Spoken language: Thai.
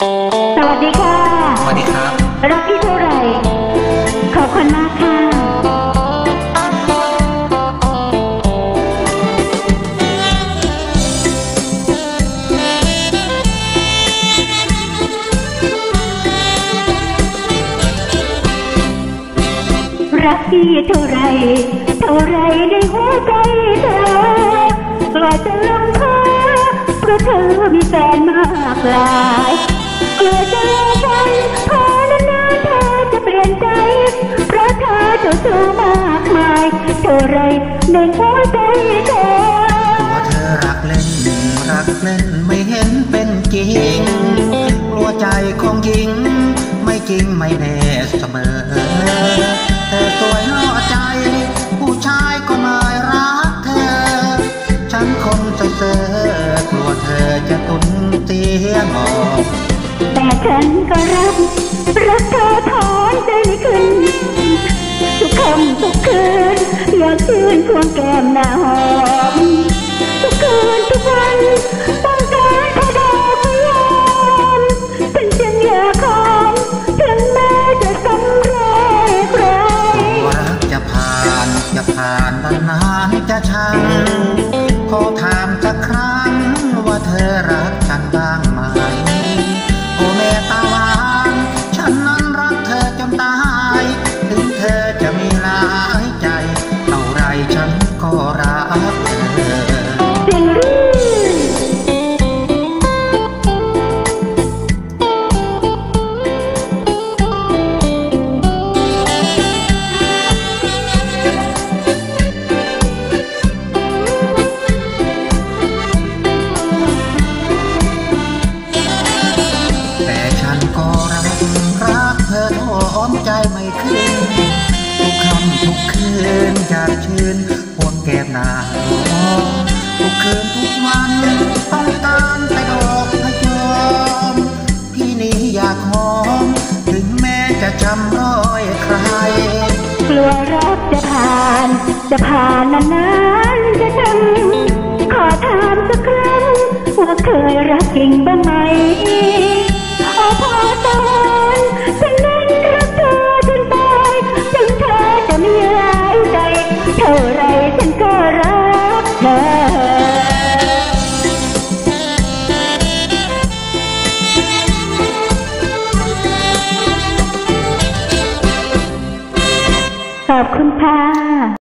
สวัสดีค่ะ สวัสดีครับรักพี่เท่าไหร่ขอบคุณมากค่ะรักพี่เท่าไหรเท่าไรในหัวใจเธอกลัวจะลงคอเพราะเธอมีแฟนมากหลาย มากมายเท่าไรในหัวใจเธอกลัวเธอรักเล่นรักเล่นไม่เห็นเป็นจริงกลัวใจของหญิง ไม่จริงไม่แน่เสมอแต่สวยล่อใจ ผู้ชายก็ไม่รักเธอ ฉันคนเซ่อกลัวเธอจะตุนเตียงออกแต่ฉันก็รักรักเธอถอน คืนอยากชื่นควงแก้มหน้าหอมทุกคืนทุกวันต้องการเธอดอกยอมฉันจึงอยากขอมถึงแม้จะสำเร็จใครรักจะผ่านจะผ่านนานจะชังขอถามสักครั้งว่าเธอรักฉันบ้างไหม ใจไม่ขึ้นทุกคำทุกคืนอยากชื่นพวงแก้มหนาทุกคืนทุกวันต้องการแต่ดอกพะยอมพี่นี้อยากหอม ถึงแม้จะจำรอยใคร กลัวรักจะผ่าน จะผ่านนานๆจะทำขอถามสักครั้งว่าเคยรักจริงบ้างไหม ท่าไรฉันก็รักเธอขอบคุณค่ะ